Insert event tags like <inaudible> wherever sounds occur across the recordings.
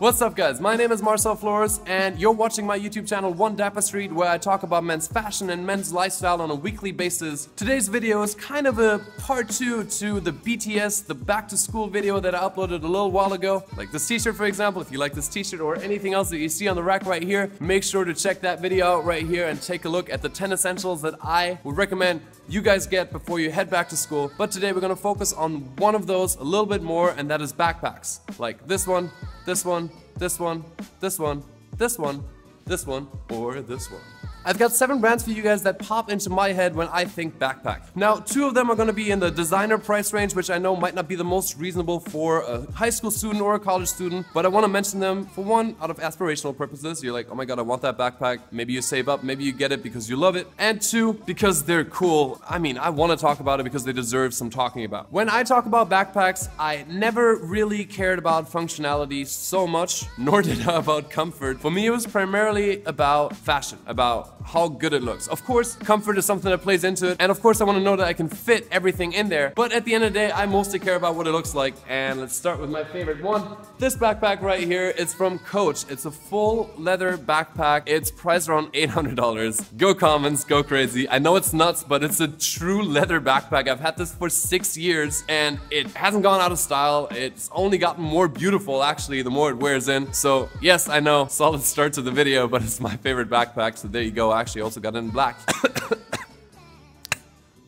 What's up guys, my name is Marcel Floruss and you're watching my YouTube channel One Dapper Street where I talk about men's fashion and men's lifestyle on a weekly basis. Today's video is kind of a part 2 to the BTS, the back to school video that I uploaded a little while ago. Like this t-shirt for example, if you like this t-shirt or anything else that you see on the rack right here, make sure to check that video out right here and take a look at the 10 essentials that I would recommend you guys get before you head back to school. But today we're gonna focus on one of those a little bit more and that is backpacks. Like this one, this one, this one, this one, this one, this one, or this one. I've got seven brands for you guys that pop into my head when I think backpack. Now, two of them are gonna be in the designer price range, which I know might not be the most reasonable for a high school student or a college student, but I wanna mention them for one, out of aspirational purposes. You're like, oh my god, I want that backpack. Maybe you save up, maybe you get it because you love it. And two, because they're cool. I mean, I wanna talk about it because they deserve some talking about. When I talk about backpacks, I never really cared about functionality so much, nor <laughs> did I about comfort. For me, it was primarily about fashion, about how good it looks. Of course, comfort is something that plays into it, and of course I want to know that I can fit everything in there, but at the end of the day, I mostly care about what it looks like, and let's start with my favorite one. This backpack right here is from Coach. It's a full leather backpack. It's priced around $800. Go comments, go crazy. I know it's nuts, but it's a true leather backpack. I've had this for six years, and it hasn't gone out of style. It's only gotten more beautiful, actually, the more it wears in. So yes, I know, solid start to the video, but it's my favorite backpack, so there you go go. I actually also got in black. <coughs>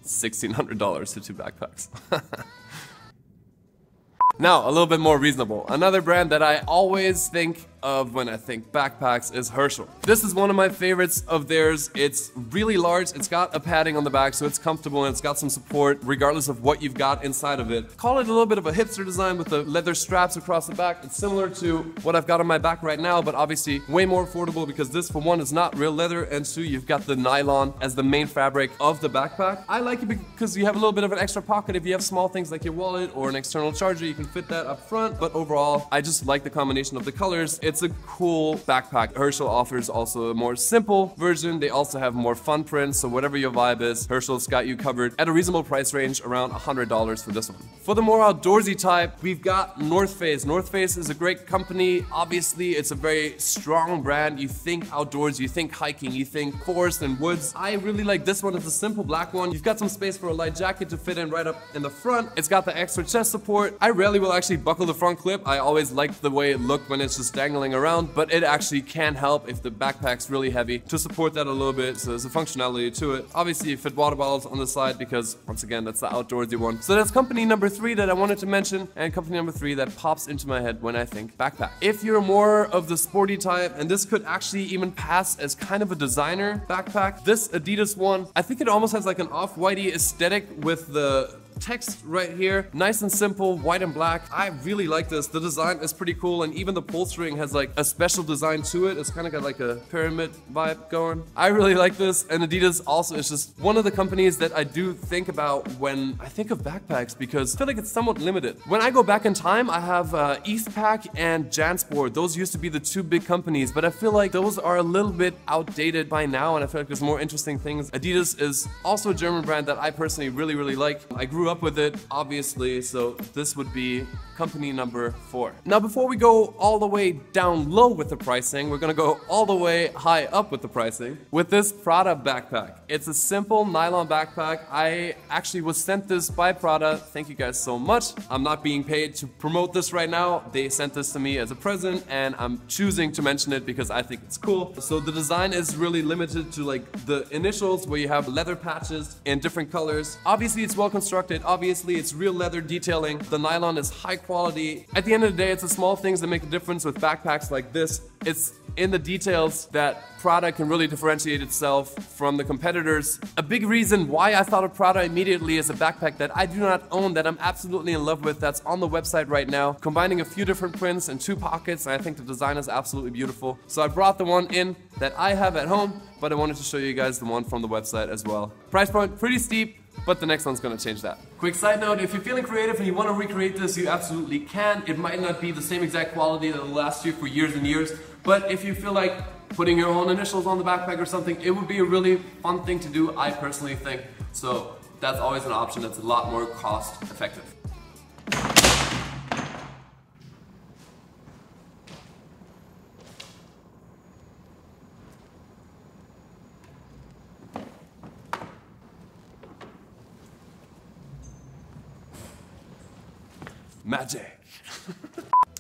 $1,600 for two backpacks. <laughs> now, a little bit more reasonable. Another brand that I always think of when I think backpacks is Herschel. This is one of my favorites of theirs. It's really large, it's got a padding on the back so it's comfortable and it's got some support regardless of what you've got inside of it. Call it a little bit of a hipster design with the leather straps across the back. It's similar to what I've got on my back right now but obviously way more affordable because this for one is not real leather and two you've got the nylon as the main fabric of the backpack. I like it because you have a little bit of an extra pocket if you have small things like your wallet or an external charger you can fit that up front but overall I just like the combination of the colors. It's a cool backpack. Herschel offers also a more simple version. They also have more fun prints, so whatever your vibe is, Herschel's got you covered at a reasonable price range, around $100 for this one. For the more outdoorsy type, we've got North Face. North Face is a great company. Obviously, it's a very strong brand. You think outdoors, you think hiking, you think forest and woods. I really like this one. It's a simple black one. You've got some space for a light jacket to fit in right up in the front. It's got the extra chest support. I rarely will actually buckle the front clip. I always like the way it looked when it's just dangling around, but it actually can help if the backpack's really heavy to support that a little bit. So there's a functionality to it. Obviously you fit water bottles on the side because once again, that's the outdoorsy one. So that's company number three that I wanted to mention and company number three that pops into my head when I think backpack. If you're more of the sporty type, and this could actually even pass as kind of a designer backpack, this Adidas one, I think it almost has like an off-whitey aesthetic with the text right here, nice and simple, white and black. I really like this. The design is pretty cool and even the pull has like a special design to it. It's kind of got like a pyramid vibe going. I really like this and Adidas also is just one of the companies that I do think about when I think of backpacks because I feel like it's somewhat limited. When I go back in time, I have uh, Eastpak and Jansport. Those used to be the two big companies, but I feel like those are a little bit outdated by now and I feel like there's more interesting things. Adidas is also a German brand that I personally really, really like. I grew up with it, obviously, so this would be company number four. Now, before we go all the way down low with the pricing, we're gonna go all the way high up with the pricing with this Prada backpack. It's a simple nylon backpack. I actually was sent this by Prada. Thank you guys so much. I'm not being paid to promote this right now. They sent this to me as a present and I'm choosing to mention it because I think it's cool. So the design is really limited to like the initials where you have leather patches in different colors. Obviously, it's well constructed obviously it's real leather detailing. The nylon is high quality. At the end of the day, it's the small things that make a difference with backpacks like this. It's in the details that Prada can really differentiate itself from the competitors. A big reason why I thought of Prada immediately is a backpack that I do not own that I'm absolutely in love with that's on the website right now, combining a few different prints and two pockets and I think the design is absolutely beautiful. So I brought the one in that I have at home, but I wanted to show you guys the one from the website as well. Price point pretty steep, but the next one's gonna change that. Quick side note, if you're feeling creative and you wanna recreate this, you absolutely can. It might not be the same exact quality that will last you for years and years, but if you feel like putting your own initials on the backpack or something, it would be a really fun thing to do, I personally think. So that's always an option that's a lot more cost effective. Magic.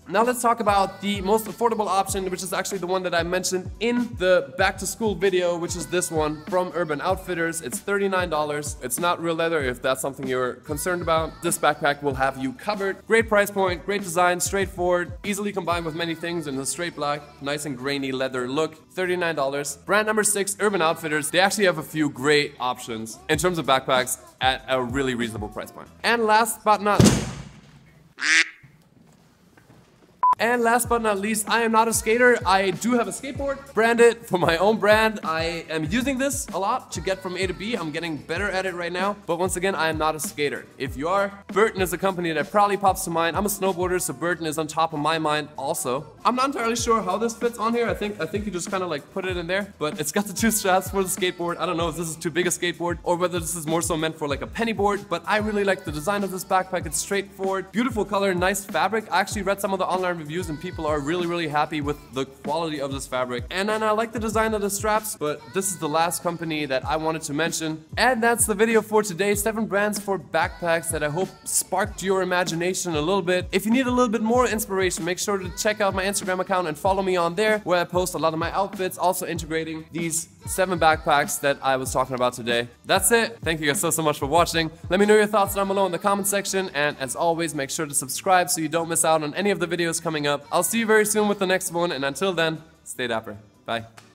Now let's talk about the most affordable option, which is actually the one that I mentioned in the back to school video, which is this one from Urban Outfitters. It's $39. It's not real leather if that's something you're concerned about. This backpack will have you covered. Great price point, great design, straightforward, easily combined with many things in a straight black, nice and grainy leather look. $39. Brand number six, Urban Outfitters. They actually have a few great options in terms of backpacks at a really reasonable price point. And last but not and last but not least, I am not a skater. I do have a skateboard, branded for my own brand. I am using this a lot to get from A to B. I'm getting better at it right now. But once again, I am not a skater. If you are, Burton is a company that probably pops to mind. I'm a snowboarder, so Burton is on top of my mind also. I'm not entirely sure how this fits on here. I think I think you just kind of like put it in there. But it's got the two straps for the skateboard. I don't know if this is too big a skateboard or whether this is more so meant for like a penny board. But I really like the design of this backpack. It's straightforward, beautiful color, nice fabric. I actually read some of the online reviews and people are really, really happy with the quality of this fabric. And then I like the design of the straps, but this is the last company that I wanted to mention. And that's the video for today. Seven brands for backpacks that I hope sparked your imagination a little bit. If you need a little bit more inspiration, make sure to check out my Instagram account and follow me on there where I post a lot of my outfits, also integrating these seven backpacks that I was talking about today. That's it. Thank you guys so, so much for watching. Let me know your thoughts down below in the comment section. And as always, make sure to subscribe so you don't miss out on any of the videos coming up. I'll see you very soon with the next one. And until then, stay dapper. Bye.